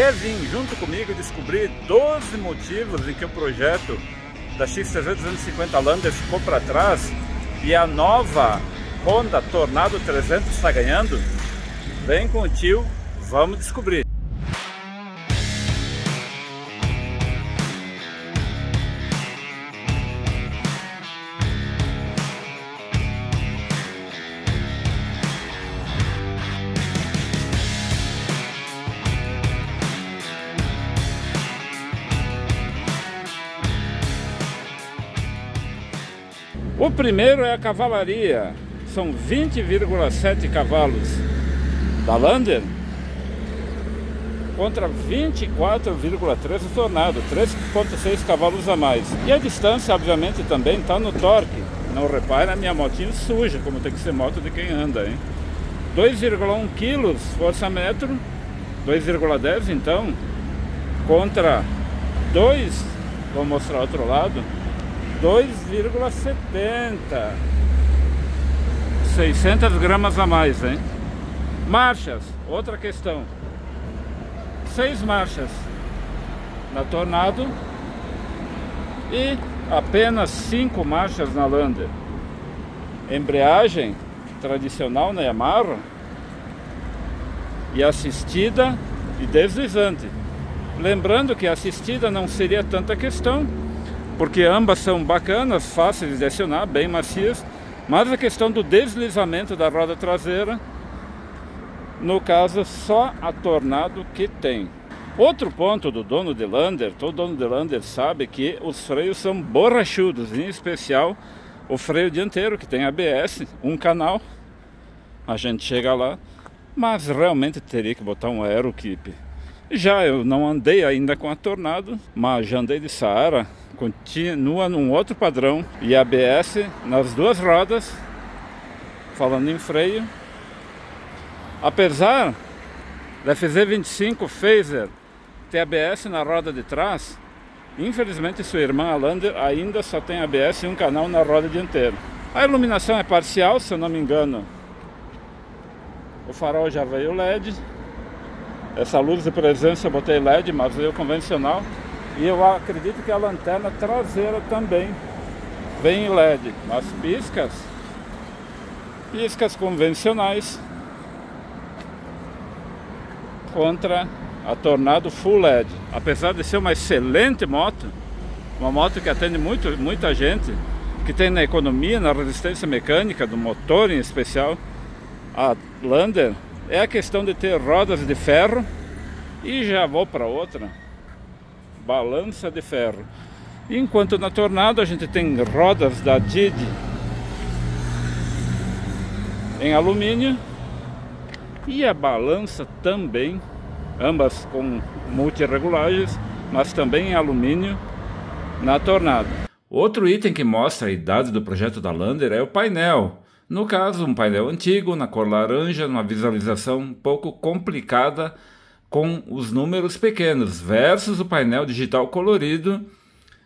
Quer vir junto comigo descobrir 12 motivos em que o projeto da X350 Lander ficou para trás e a nova Honda Tornado 300 está ganhando? Vem com o tio, vamos descobrir. O primeiro é a cavalaria, são 20,7 cavalos. Da Lander? Contra 24,3 do Tornado, 3,6 cavalos a mais. E a distância, obviamente, também está no torque. Não repara a minha motinho suja, como tem que ser moto de quem anda, hein? 2,1 kg força metro, 2,10 então, contra 2, vou mostrar outro lado, 2,70 600 gramas a mais, hein? Marchas, outra questão. Seis marchas na Tornado E apenas cinco marchas na Lander. Embreagem tradicional na Yamaha E assistida e deslizante. Lembrando que assistida não seria tanta questão porque ambas são bacanas, fáceis de acionar, bem macias, mas a questão do deslizamento da roda traseira, no caso só a Tornado que tem. Outro ponto do dono de Lander, todo dono de Lander sabe que os freios são borrachudos, em especial o freio dianteiro que tem ABS, um canal, a gente chega lá, mas realmente teria que botar um aerokeep. Já eu não andei ainda com a Tornado, mas já andei de Saara, continua num outro padrão e ABS nas duas rodas, falando em freio. Apesar da FZ25 Phaser ter ABS na roda de trás, infelizmente sua irmã Lander ainda só tem ABS e um canal na roda dianteira. A iluminação é parcial, se eu não me engano. O farol já veio LED, essa luz de presença eu botei LED, mas veio convencional. E eu acredito que a lanterna traseira também vem em LED. Mas piscas, piscas convencionais contra a Tornado Full LED. Apesar de ser uma excelente moto, uma moto que atende muito, muita gente, que tem na economia, na resistência mecânica do motor em especial, a Lander é a questão de ter rodas de ferro e já vou para outra balança de ferro. Enquanto na Tornado a gente tem rodas da Didi em alumínio e a balança também ambas com multiregulagens mas também em alumínio na Tornado outro item que mostra a idade do projeto da Lander é o painel. No caso, um painel antigo, na cor laranja, numa visualização um pouco complicada, com os números pequenos, versus o painel digital colorido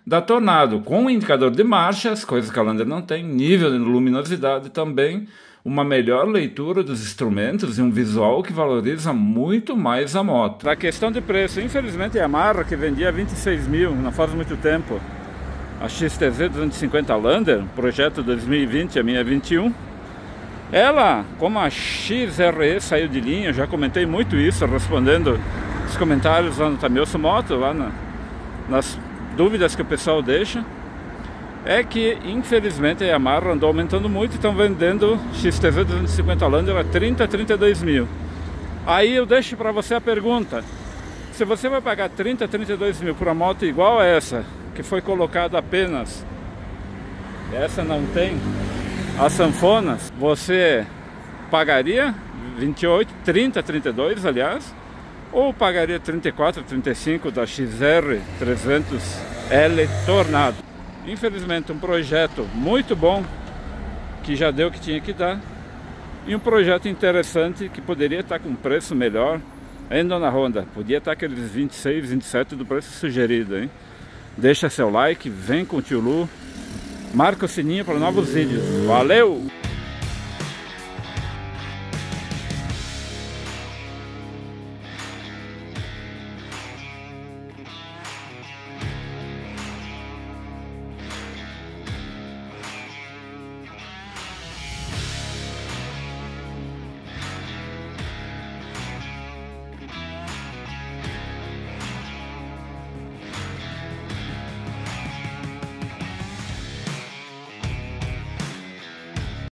da Tornado, com o indicador de marchas, coisas que a Lander não tem, nível de luminosidade também, uma melhor leitura dos instrumentos e um visual que valoriza muito mais a moto. Na questão de preço, infelizmente a Yamaha, que vendia 26 mil não faz muito tempo, a XTZ 250 Lander, projeto 2020, a minha é 21, ela, como a XRE saiu de linha, já comentei muito isso, respondendo os comentários lá no Tamioso Moto, lá na, nas dúvidas que o pessoal deixa, é que infelizmente a Yamaha andou aumentando muito e estão vendendo XTV 250 Lander a 30, 32 mil. Aí eu deixo para você a pergunta, se você vai pagar 30, 32 mil por uma moto igual a essa, que foi colocada apenas, essa não tem, as sanfonas, você pagaria 28, 30, 32, aliás, ou pagaria 34, 35 da XR 300L Tornado. Infelizmente, um projeto muito bom, que já deu o que tinha que dar, e um projeto interessante que poderia estar com preço melhor, ainda na Honda, podia estar aqueles 26, 27 do preço sugerido, hein? Deixa seu like, vem com o tio Lu, marca o sininho para novos vídeos. Valeu!